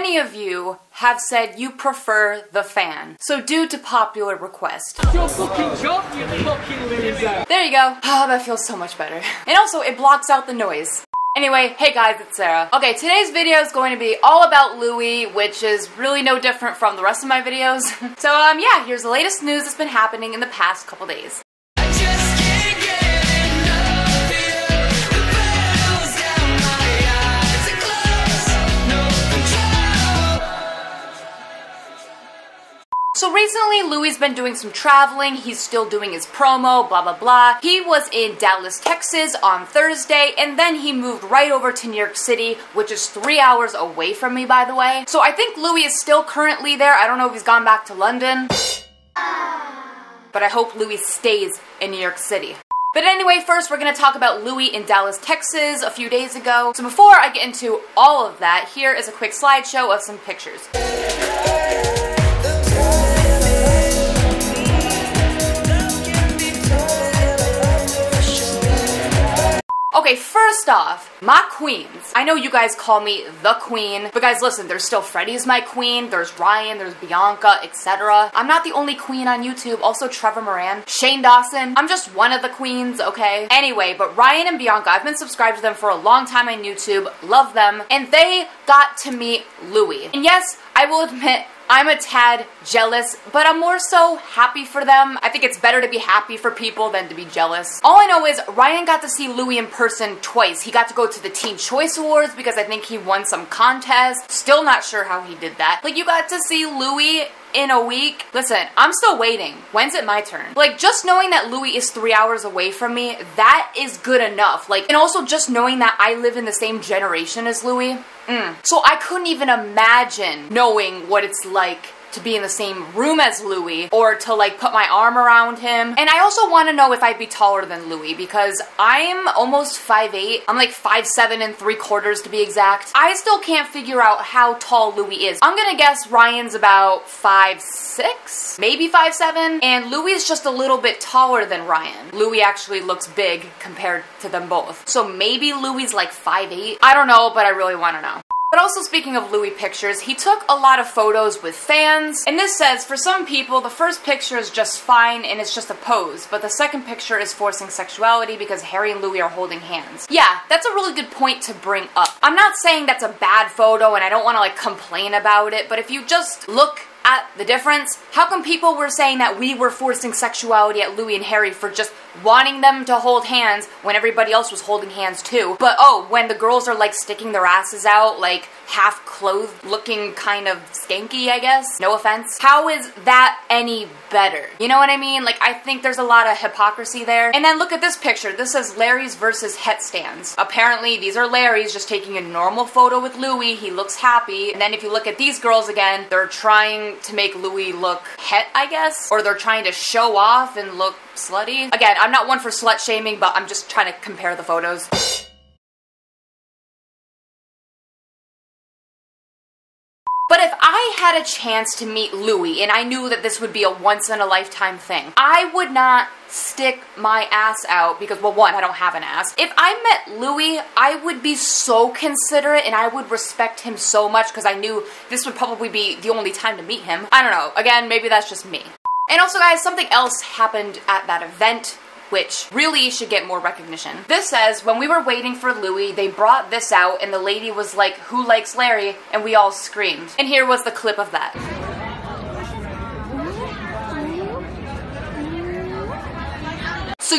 many of you have said you prefer the fan. So due to popular request. Your fucking job, you fucking loser. There you go. Oh, that feels so much better. And also, it blocks out the noise. Anyway, hey guys, it's Sarah. Okay, today's video is going to be all about Louis, which is really no different from the rest of my videos. so, um, yeah, here's the latest news that's been happening in the past couple days. So recently, Louis has been doing some traveling. He's still doing his promo, blah, blah, blah. He was in Dallas, Texas on Thursday, and then he moved right over to New York City, which is three hours away from me, by the way. So I think Louis is still currently there. I don't know if he's gone back to London. But I hope Louis stays in New York City. But anyway, first we're going to talk about Louis in Dallas, Texas a few days ago. So before I get into all of that, here is a quick slideshow of some pictures. Okay, first off, my queens. I know you guys call me the queen, but guys, listen, there's still Freddie's my queen, there's Ryan, there's Bianca, etc. I'm not the only queen on YouTube, also Trevor Moran, Shane Dawson. I'm just one of the queens, okay? Anyway, but Ryan and Bianca, I've been subscribed to them for a long time on YouTube, love them, and they got to meet Louis. And yes, I will admit, I'm a tad jealous, but I'm more so happy for them. I think it's better to be happy for people than to be jealous. All I know is Ryan got to see Louis in person twice. He got to go to the Teen Choice Awards because I think he won some contest. Still not sure how he did that. Like, you got to see Louis in a week. Listen, I'm still waiting. When's it my turn? Like, just knowing that Louis is three hours away from me, that is good enough. Like, and also just knowing that I live in the same generation as Louis. Mm. So I couldn't even imagine knowing what it's like to be in the same room as Louis or to like put my arm around him. And I also want to know if I'd be taller than Louis because I'm almost 5'8". I'm like 5'7 and 3 quarters to be exact. I still can't figure out how tall Louis is. I'm gonna guess Ryan's about 5'6", maybe 5'7", and Louis is just a little bit taller than Ryan. Louis actually looks big compared to them both. So maybe Louis like 5'8". I don't know, but I really want to know. But also speaking of Louis pictures, he took a lot of photos with fans, and this says, for some people, the first picture is just fine and it's just a pose, but the second picture is forcing sexuality because Harry and Louis are holding hands. Yeah, that's a really good point to bring up. I'm not saying that's a bad photo and I don't want to like complain about it, but if you just look at the difference? How come people were saying that we were forcing sexuality at Louis and Harry for just wanting them to hold hands when everybody else was holding hands too? But oh, when the girls are like sticking their asses out, like half clothed looking kind of skanky, I guess? No offense. How is that any better? You know what I mean? Like, I think there's a lot of hypocrisy there. And then look at this picture. This says Larry's versus Het stands. Apparently, these are Larry's just taking a normal photo with Louis. He looks happy. And then if you look at these girls again, they're trying to make Louis look het, I guess, or they're trying to show off and look slutty. Again, I'm not one for slut shaming, but I'm just trying to compare the photos. But if I had a chance to meet Louis and I knew that this would be a once in a lifetime thing, I would not stick my ass out because, well, one, I don't have an ass. If I met Louis, I would be so considerate and I would respect him so much because I knew this would probably be the only time to meet him. I don't know. Again, maybe that's just me. And also, guys, something else happened at that event which really should get more recognition. This says, when we were waiting for Louis, they brought this out and the lady was like, who likes Larry? And we all screamed. And here was the clip of that.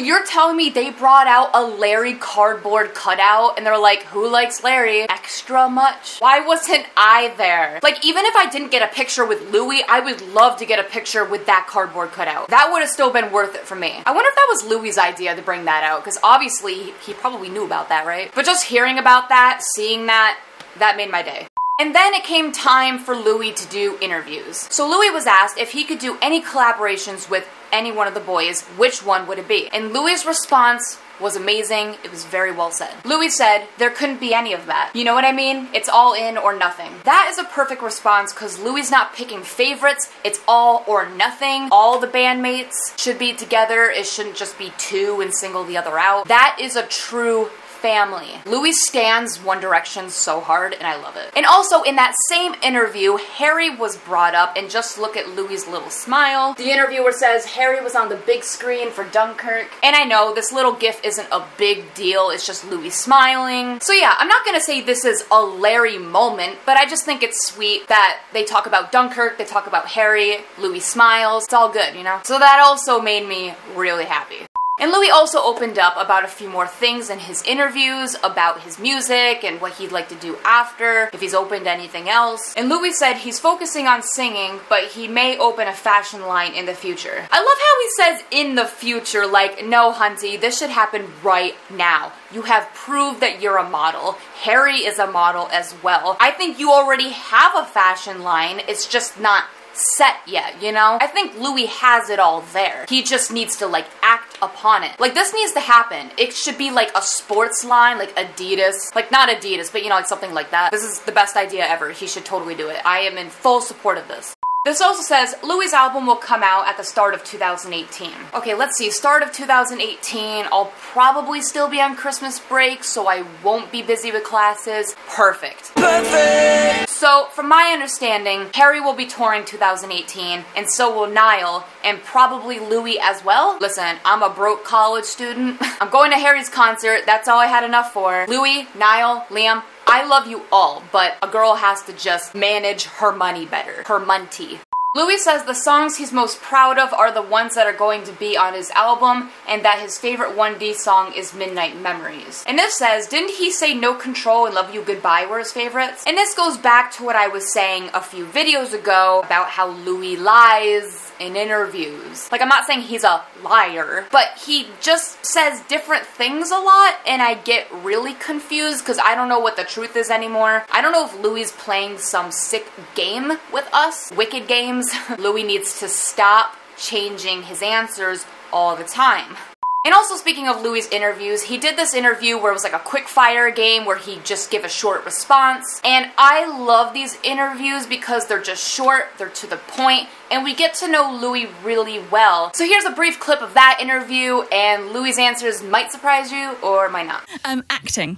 You're telling me they brought out a Larry cardboard cutout and they're like, who likes Larry extra much? Why wasn't I there? Like, even if I didn't get a picture with Louis, I would love to get a picture with that cardboard cutout. That would have still been worth it for me. I wonder if that was Louis's idea to bring that out, because obviously he probably knew about that, right? But just hearing about that, seeing that, that made my day. And then it came time for Louis to do interviews. So Louis was asked if he could do any collaborations with any one of the boys, which one would it be? And Louis' response was amazing. It was very well said. Louis said, there couldn't be any of that. You know what I mean? It's all in or nothing. That is a perfect response because Louis not picking favorites. It's all or nothing. All the bandmates should be together. It shouldn't just be two and single the other out. That is a true family. Louis stands One Direction so hard and I love it. And also in that same interview, Harry was brought up and just look at Louis' little smile. The interviewer says Harry was on the big screen for Dunkirk. And I know this little gif isn't a big deal, it's just Louis smiling. So yeah, I'm not gonna say this is a Larry moment, but I just think it's sweet that they talk about Dunkirk, they talk about Harry, Louis smiles, it's all good, you know? So that also made me really happy. And Louis also opened up about a few more things in his interviews about his music and what he'd like to do after, if he's opened anything else. And Louis said he's focusing on singing, but he may open a fashion line in the future. I love how he says in the future, like, no, Hunty, this should happen right now. You have proved that you're a model. Harry is a model as well. I think you already have a fashion line, it's just not set yet, you know? I think Louis has it all there. He just needs to like act upon it. Like this needs to happen. It should be like a sports line, like Adidas. Like not Adidas, but you know, like something like that. This is the best idea ever. He should totally do it. I am in full support of this. This also says Louis' album will come out at the start of 2018. Okay, let's see. Start of 2018. I'll probably still be on Christmas break, so I won't be busy with classes. Perfect. Perfect! So, from my understanding, Harry will be touring 2018, and so will Niall, and probably Louis as well. Listen, I'm a broke college student. I'm going to Harry's concert. That's all I had enough for. Louis, Niall, Liam, I love you all, but a girl has to just manage her money better. Her munty. Louis says the songs he's most proud of are the ones that are going to be on his album, and that his favorite 1D song is Midnight Memories. And this says, didn't he say No Control and Love You Goodbye were his favorites? And this goes back to what I was saying a few videos ago about how Louis lies in interviews. Like, I'm not saying he's a liar, but he just says different things a lot, and I get really confused because I don't know what the truth is anymore. I don't know if Louis is playing some sick game with us, wicked games. Louis needs to stop changing his answers all the time. And also speaking of Louis' interviews, he did this interview where it was like a quick fire game where he just give a short response. And I love these interviews because they're just short, they're to the point, and we get to know Louis really well. So here's a brief clip of that interview, and Louis' answers might surprise you or might not. Um, acting.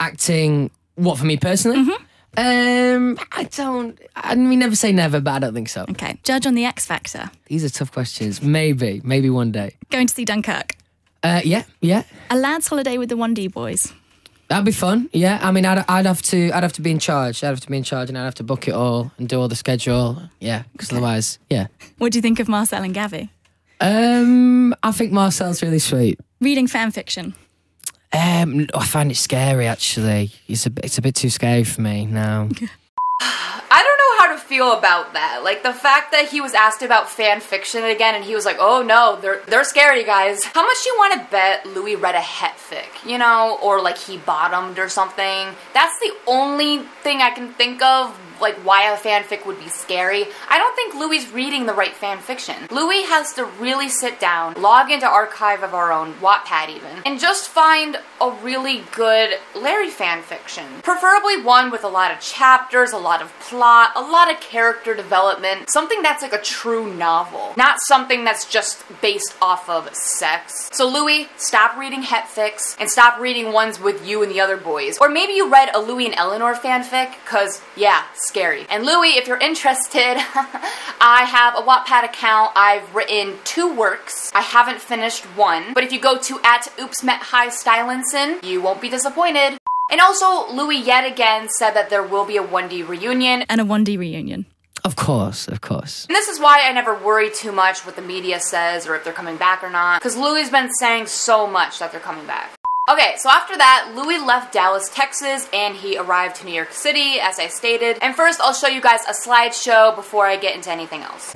Acting, what for me personally? Um, I don't. I mean, never say never, but I don't think so. Okay. Judge on the X Factor. These are tough questions. Maybe, maybe one day. Going to see Dunkirk. Uh, yeah, yeah, A lad's holiday with the 1D boys. that'd be fun. Yeah, I mean, I'd, I'd have to, I'd have to be in charge. I'd have to be in charge, and I'd have to book it all and do all the schedule. Yeah, because otherwise, yeah. What do you think of Marcel and Gavi? Um, I think Marcel's really sweet. Reading fan fiction. Um, I find it scary actually. It's a, it's a bit too scary for me now. I don't know how to feel about that. Like the fact that he was asked about fan fiction again and he was like, "Oh no, they're they're scary guys." How much do you want to bet Louis read a het fic, you know, or like he bottomed or something? That's the only thing I can think of like why a fanfic would be scary. I don't think Louis is reading the right fan fiction. Louis has to really sit down, log into Archive of Our Own, Wattpad even, and just find a really good Larry fan fiction. Preferably one with a lot of chapters, a lot of plot, a lot of character development, something that's like a true novel, not something that's just based off of sex. So Louis, stop reading hetfics and stop reading ones with you and the other boys. Or maybe you read a Louis and Eleanor fanfic, cause yeah, scary. And Louis, if you're interested, I have a Wattpad account. I've written two works. I haven't finished one, but if you go to at Oops Met Hi Stylinson, you won't be disappointed. And also, Louis yet again said that there will be a 1D reunion. And a 1D reunion. of course, of course. And this is why I never worry too much what the media says or if they're coming back or not, because Louis has been saying so much that they're coming back. Okay, so after that, Louis left Dallas, Texas, and he arrived to New York City, as I stated. And first, I'll show you guys a slideshow before I get into anything else.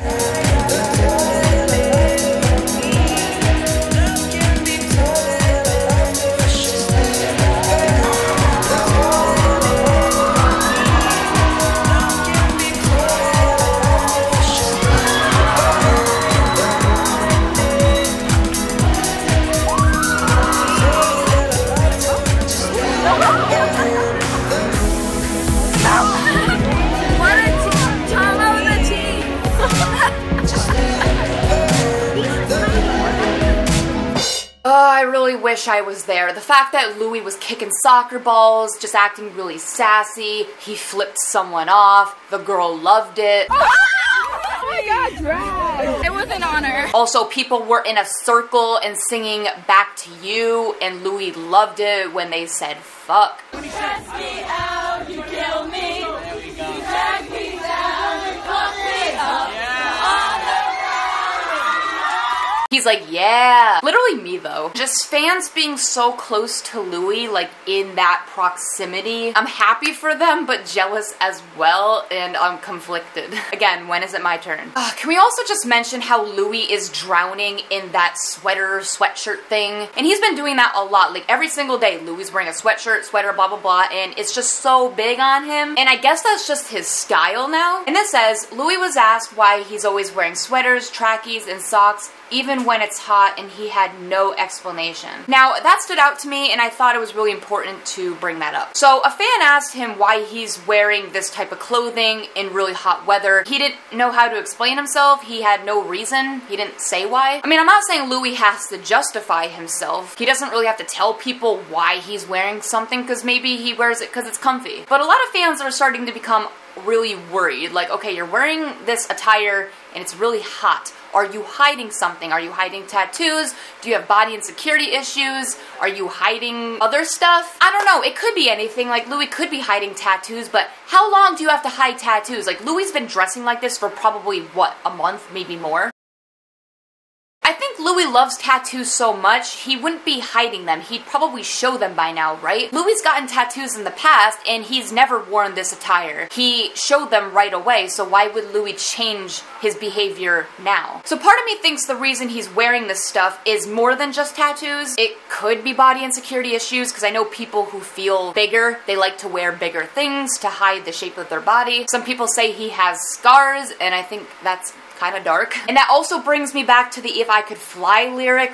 Wish I was there. The fact that Louis was kicking soccer balls, just acting really sassy, he flipped someone off, the girl loved it. Oh, oh my god, drag! It was an honor. Also, people were in a circle and singing back to you, and Louis loved it when they said fuck. He's like, yeah. Literally me though. Just fans being so close to Louis, like in that proximity. I'm happy for them, but jealous as well, and I'm conflicted. Again, when is it my turn? Uh, can we also just mention how Louis is drowning in that sweater, sweatshirt thing? And he's been doing that a lot. Like every single day, Louis is wearing a sweatshirt, sweater, blah, blah, blah, and it's just so big on him. And I guess that's just his style now. And this says, Louis was asked why he's always wearing sweaters, trackies, and socks even when it's hot, and he had no explanation. Now, that stood out to me, and I thought it was really important to bring that up. So, a fan asked him why he's wearing this type of clothing in really hot weather. He didn't know how to explain himself, he had no reason, he didn't say why. I mean, I'm not saying Louis has to justify himself. He doesn't really have to tell people why he's wearing something, because maybe he wears it because it's comfy. But a lot of fans are starting to become really worried. Like, okay, you're wearing this attire and it's really hot. Are you hiding something? Are you hiding tattoos? Do you have body insecurity issues? Are you hiding other stuff? I don't know. It could be anything. Like, Louis could be hiding tattoos, but how long do you have to hide tattoos? Like, Louis has been dressing like this for probably, what, a month, maybe more? Louis loves tattoos so much, he wouldn't be hiding them. He'd probably show them by now, right? Louis gotten tattoos in the past, and he's never worn this attire. He showed them right away, so why would Louis change his behavior now? So part of me thinks the reason he's wearing this stuff is more than just tattoos. It could be body insecurity issues, because I know people who feel bigger, they like to wear bigger things to hide the shape of their body. Some people say he has scars, and I think that's kind of dark. And that also brings me back to the If I Could Fly lyric.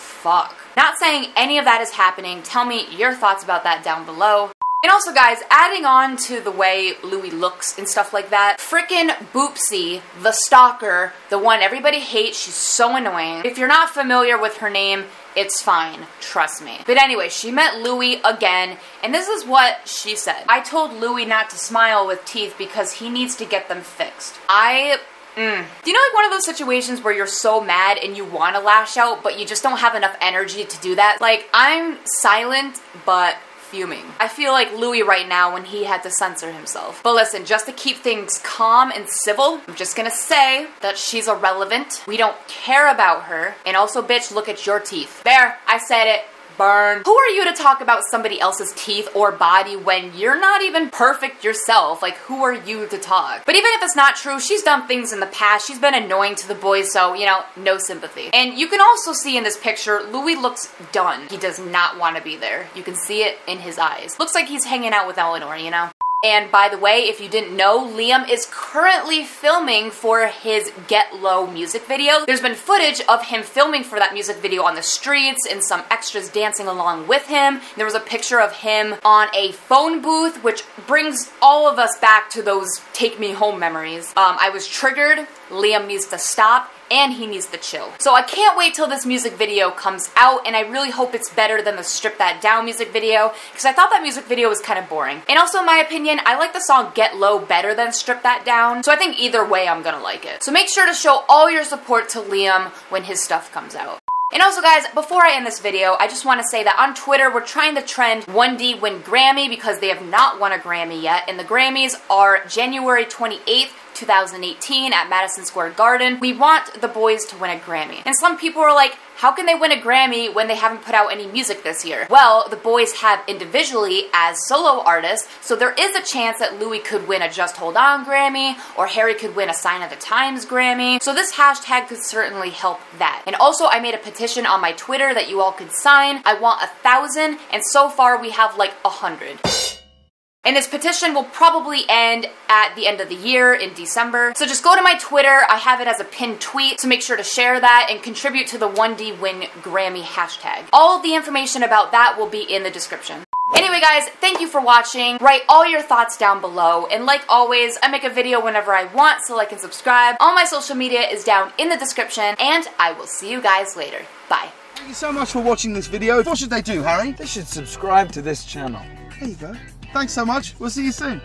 Fuck. Not saying any of that is happening. Tell me your thoughts about that down below. And also, guys, adding on to the way Louis looks and stuff like that, frickin' Boopsie, the stalker, the one everybody hates, she's so annoying. If you're not familiar with her name, it's fine, trust me. But anyway, she met Louis again, and this is what she said. I told Louis not to smile with teeth because he needs to get them fixed. I Mm. Do you know like one of those situations where you're so mad and you want to lash out, but you just don't have enough energy to do that? Like, I'm silent, but fuming. I feel like Louis right now when he had to censor himself. But listen, just to keep things calm and civil, I'm just gonna say that she's irrelevant. We don't care about her. And also, bitch, look at your teeth. There, I said it burn. Who are you to talk about somebody else's teeth or body when you're not even perfect yourself? Like, who are you to talk? But even if it's not true, she's done things in the past. She's been annoying to the boys, so, you know, no sympathy. And you can also see in this picture, Louis looks done. He does not want to be there. You can see it in his eyes. Looks like he's hanging out with Eleanor, you know? And by the way, if you didn't know, Liam is currently filming for his Get Low music video. There's been footage of him filming for that music video on the streets and some extras dancing along with him. There was a picture of him on a phone booth, which brings all of us back to those take me home memories. Um, I was triggered. Liam needs to stop and he needs the chill. So I can't wait till this music video comes out, and I really hope it's better than the Strip That Down music video, because I thought that music video was kind of boring. And also, in my opinion, I like the song Get Low better than Strip That Down, so I think either way I'm gonna like it. So make sure to show all your support to Liam when his stuff comes out. And also guys, before I end this video, I just want to say that on Twitter, we're trying to trend 1D win Grammy because they have not won a Grammy yet. And the Grammys are January 28th 2018 at Madison Square Garden. We want the boys to win a Grammy. And some people are like, how can they win a Grammy when they haven't put out any music this year? Well, the boys have individually as solo artists, so there is a chance that Louis could win a Just Hold On Grammy, or Harry could win a Sign of the Times Grammy. So this hashtag could certainly help that. And also, I made a petition on my Twitter that you all could sign. I want a thousand, and so far we have like a hundred. And this petition will probably end at the end of the year in December. So just go to my Twitter. I have it as a pinned tweet. So make sure to share that and contribute to the 1D Win Grammy hashtag. All the information about that will be in the description. Anyway, guys, thank you for watching. Write all your thoughts down below. And like always, I make a video whenever I want, so like and subscribe. All my social media is down in the description, and I will see you guys later. Bye. Thank you so much for watching this video. What should they do, Harry? They should subscribe to this channel. There you go. Thanks so much. We'll see you soon.